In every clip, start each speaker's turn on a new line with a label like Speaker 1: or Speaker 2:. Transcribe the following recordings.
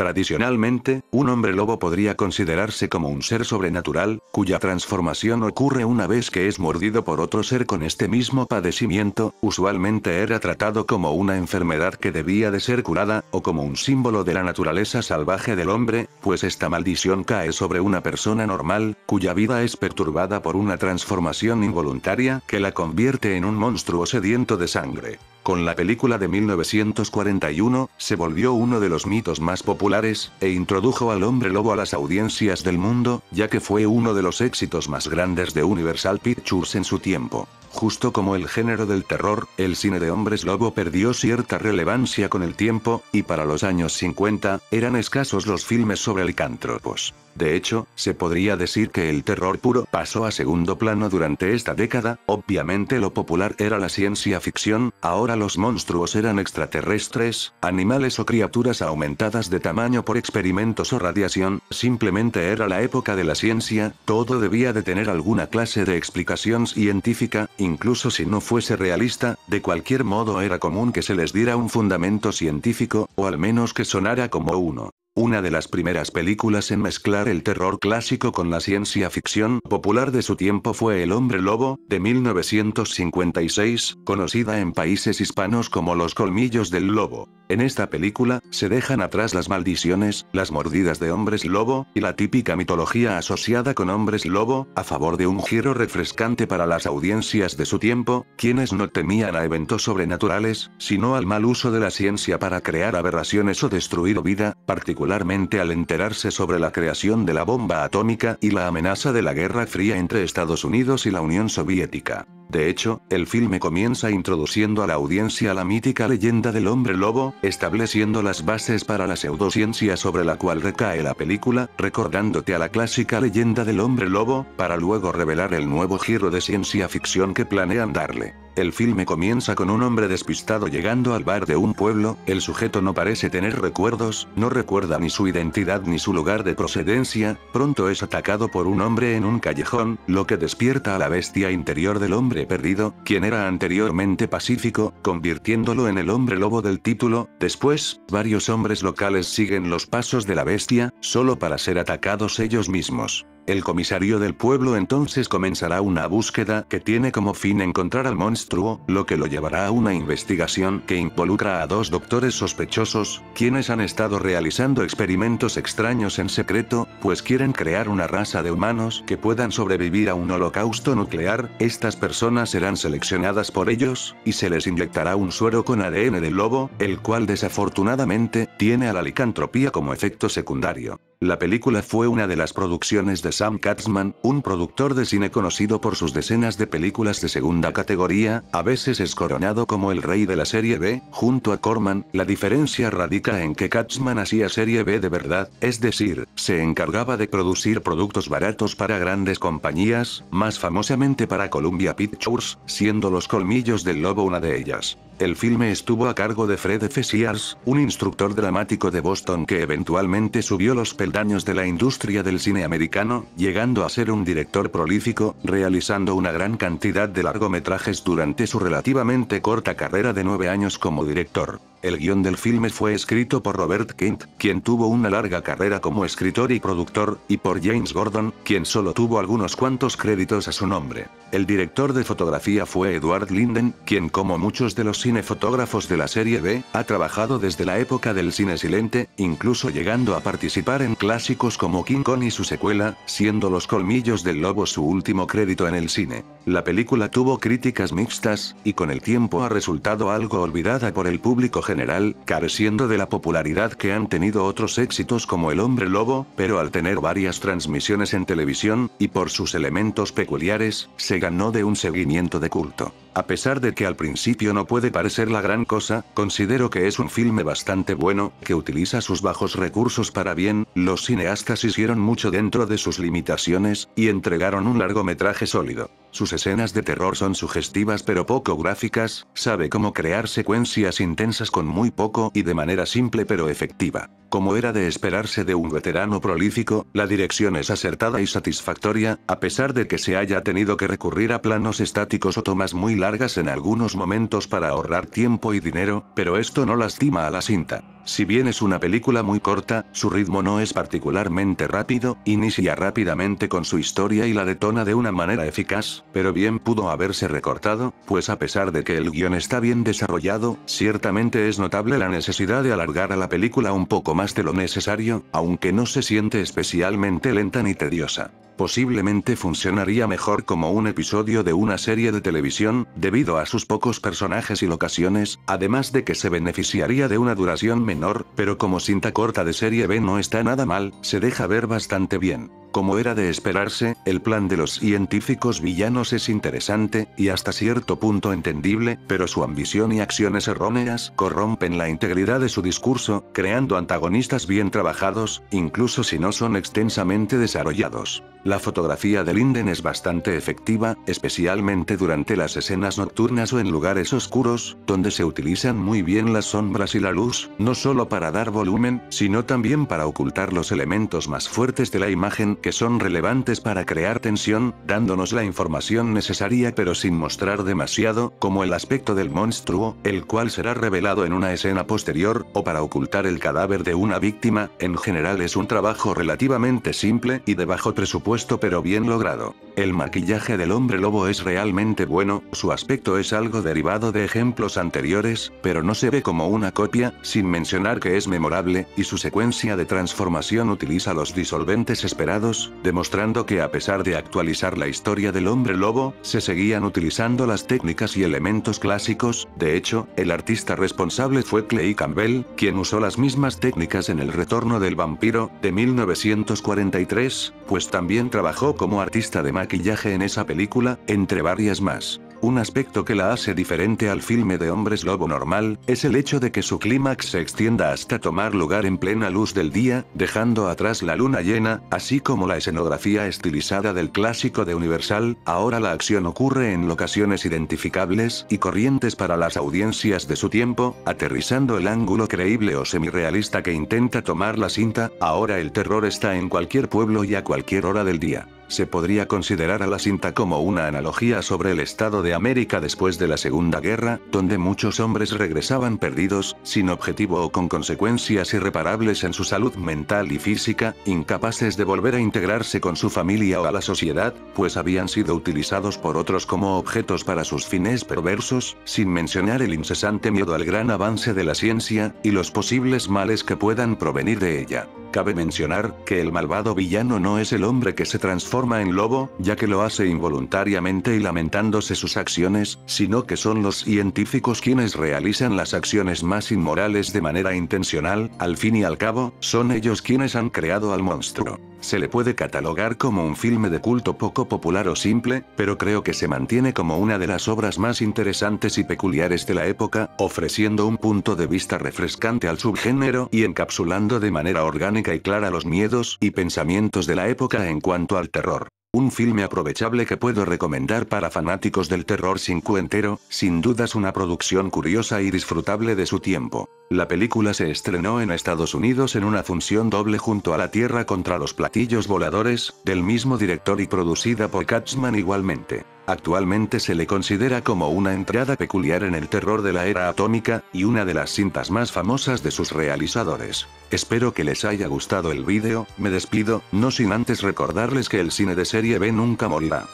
Speaker 1: Tradicionalmente, un hombre lobo podría considerarse como un ser sobrenatural, cuya transformación ocurre una vez que es mordido por otro ser con este mismo padecimiento, usualmente era tratado como una enfermedad que debía de ser curada, o como un símbolo de la naturaleza salvaje del hombre, pues esta maldición cae sobre una persona normal, cuya vida es perturbada por una transformación involuntaria que la convierte en un monstruo sediento de sangre. Con la película de 1941, se volvió uno de los mitos más populares, e introdujo al hombre lobo a las audiencias del mundo, ya que fue uno de los éxitos más grandes de Universal Pictures en su tiempo. Justo como el género del terror, el cine de hombres lobo perdió cierta relevancia con el tiempo, y para los años 50, eran escasos los filmes sobre licántropos. De hecho, se podría decir que el terror puro pasó a segundo plano durante esta década, obviamente lo popular era la ciencia ficción, ahora los monstruos eran extraterrestres, animales o criaturas aumentadas de tamaño por experimentos o radiación, simplemente era la época de la ciencia, todo debía de tener alguna clase de explicación científica, incluso si no fuese realista, de cualquier modo era común que se les diera un fundamento científico, o al menos que sonara como uno. Una de las primeras películas en mezclar el terror clásico con la ciencia ficción popular de su tiempo fue El hombre lobo, de 1956, conocida en países hispanos como Los colmillos del lobo. En esta película, se dejan atrás las maldiciones, las mordidas de hombres lobo, y la típica mitología asociada con hombres lobo, a favor de un giro refrescante para las audiencias de su tiempo, quienes no temían a eventos sobrenaturales, sino al mal uso de la ciencia para crear aberraciones o destruir vida, particularmente al enterarse sobre la creación de la bomba atómica y la amenaza de la Guerra Fría entre Estados Unidos y la Unión Soviética. De hecho, el filme comienza introduciendo a la audiencia la mítica leyenda del hombre lobo, estableciendo las bases para la pseudociencia sobre la cual recae la película, recordándote a la clásica leyenda del hombre lobo, para luego revelar el nuevo giro de ciencia ficción que planean darle. El filme comienza con un hombre despistado llegando al bar de un pueblo, el sujeto no parece tener recuerdos, no recuerda ni su identidad ni su lugar de procedencia, pronto es atacado por un hombre en un callejón, lo que despierta a la bestia interior del hombre perdido, quien era anteriormente pacífico, convirtiéndolo en el hombre lobo del título, después, varios hombres locales siguen los pasos de la bestia, solo para ser atacados ellos mismos. El comisario del pueblo entonces comenzará una búsqueda que tiene como fin encontrar al monstruo, lo que lo llevará a una investigación que involucra a dos doctores sospechosos, quienes han estado realizando experimentos extraños en secreto, pues quieren crear una raza de humanos que puedan sobrevivir a un holocausto nuclear, estas personas serán seleccionadas por ellos, y se les inyectará un suero con ADN del lobo, el cual desafortunadamente, tiene a la licantropía como efecto secundario. La película fue una de las producciones de Sam Katzman, un productor de cine conocido por sus decenas de películas de segunda categoría, a veces es coronado como el rey de la serie B, junto a Corman, la diferencia radica en que Katzman hacía serie B de verdad, es decir, se encargaba de producir productos baratos para grandes compañías, más famosamente para Columbia Pictures, siendo Los Colmillos del Lobo una de ellas. El filme estuvo a cargo de Fred F. Sears, un instructor dramático de Boston que eventualmente subió los peldaños de la industria del cine americano, llegando a ser un director prolífico, realizando una gran cantidad de largometrajes durante su relativamente corta carrera de nueve años como director. El guion del filme fue escrito por Robert Kent, quien tuvo una larga carrera como escritor y productor, y por James Gordon, quien solo tuvo algunos cuantos créditos a su nombre. El director de fotografía fue Edward Linden, quien como muchos de los cinefotógrafos de la serie B, ha trabajado desde la época del cine silente, incluso llegando a participar en clásicos como King Kong y su secuela, siendo Los Colmillos del Lobo su último crédito en el cine. La película tuvo críticas mixtas, y con el tiempo ha resultado algo olvidada por el público general, careciendo de la popularidad que han tenido otros éxitos como El Hombre Lobo, pero al tener varias transmisiones en televisión, y por sus elementos peculiares, se ganó de un seguimiento de culto. A pesar de que al principio no puede parecer la gran cosa, considero que es un filme bastante bueno, que utiliza sus bajos recursos para bien, los cineastas hicieron mucho dentro de sus limitaciones, y entregaron un largometraje sólido. Sus escenas de terror son sugestivas pero poco gráficas, sabe cómo crear secuencias intensas con muy poco y de manera simple pero efectiva. Como era de esperarse de un veterano prolífico, la dirección es acertada y satisfactoria, a pesar de que se haya tenido que recurrir a planos estáticos o tomas muy largas en algunos momentos para ahorrar tiempo y dinero, pero esto no lastima a la cinta. Si bien es una película muy corta, su ritmo no es particularmente rápido, inicia rápidamente con su historia y la detona de una manera eficaz, pero bien pudo haberse recortado, pues a pesar de que el guion está bien desarrollado, ciertamente es notable la necesidad de alargar a la película un poco más de lo necesario, aunque no se siente especialmente lenta ni tediosa posiblemente funcionaría mejor como un episodio de una serie de televisión, debido a sus pocos personajes y locaciones, además de que se beneficiaría de una duración menor, pero como cinta corta de serie B no está nada mal, se deja ver bastante bien. Como era de esperarse, el plan de los científicos villanos es interesante, y hasta cierto punto entendible, pero su ambición y acciones erróneas corrompen la integridad de su discurso, creando antagonistas bien trabajados, incluso si no son extensamente desarrollados. La fotografía de Linden es bastante efectiva, especialmente durante las escenas nocturnas o en lugares oscuros, donde se utilizan muy bien las sombras y la luz, no solo para dar volumen, sino también para ocultar los elementos más fuertes de la imagen que son relevantes para crear tensión, dándonos la información necesaria pero sin mostrar demasiado, como el aspecto del monstruo, el cual será revelado en una escena posterior, o para ocultar el cadáver de una víctima, en general es un trabajo relativamente simple y de bajo presupuesto pero bien logrado. El maquillaje del hombre lobo es realmente bueno, su aspecto es algo derivado de ejemplos anteriores, pero no se ve como una copia, sin mencionar que es memorable, y su secuencia de transformación utiliza los disolventes esperados demostrando que a pesar de actualizar la historia del hombre lobo, se seguían utilizando las técnicas y elementos clásicos, de hecho, el artista responsable fue Clay Campbell, quien usó las mismas técnicas en El Retorno del Vampiro, de 1943, pues también trabajó como artista de maquillaje en esa película, entre varias más. Un aspecto que la hace diferente al filme de hombres lobo normal, es el hecho de que su clímax se extienda hasta tomar lugar en plena luz del día, dejando atrás la luna llena, así como la escenografía estilizada del clásico de Universal, ahora la acción ocurre en locaciones identificables y corrientes para las audiencias de su tiempo, aterrizando el ángulo creíble o semirealista que intenta tomar la cinta, ahora el terror está en cualquier pueblo y a cualquier hora del día. Se podría considerar a la cinta como una analogía sobre el estado de América después de la Segunda Guerra, donde muchos hombres regresaban perdidos, sin objetivo o con consecuencias irreparables en su salud mental y física, incapaces de volver a integrarse con su familia o a la sociedad, pues habían sido utilizados por otros como objetos para sus fines perversos, sin mencionar el incesante miedo al gran avance de la ciencia, y los posibles males que puedan provenir de ella. Cabe mencionar, que el malvado villano no es el hombre que se transforma en lobo, ya que lo hace involuntariamente y lamentándose sus acciones, sino que son los científicos quienes realizan las acciones más inmorales de manera intencional, al fin y al cabo, son ellos quienes han creado al monstruo. Se le puede catalogar como un filme de culto poco popular o simple, pero creo que se mantiene como una de las obras más interesantes y peculiares de la época, ofreciendo un punto de vista refrescante al subgénero y encapsulando de manera orgánica y clara los miedos y pensamientos de la época en cuanto al terror. Un filme aprovechable que puedo recomendar para fanáticos del terror cincuentero, sin dudas una producción curiosa y disfrutable de su tiempo. La película se estrenó en Estados Unidos en una función doble junto a La Tierra contra los platillos voladores, del mismo director y producida por Katzman igualmente. Actualmente se le considera como una entrada peculiar en el terror de la era atómica, y una de las cintas más famosas de sus realizadores. Espero que les haya gustado el vídeo, me despido, no sin antes recordarles que el cine de serie B nunca morirá.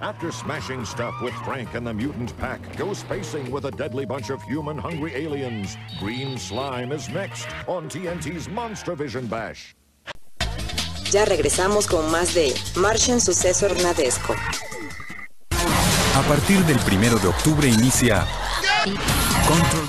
Speaker 1: After smashing stuff with Frank and the mutant pack, go spacing with a deadly bunch of human-hungry aliens. Green Slime is next on TNT's Monster Vision Bash. Ya regresamos con más de Martian Sucesor Nadesco. A partir del primero de octubre inicia... Control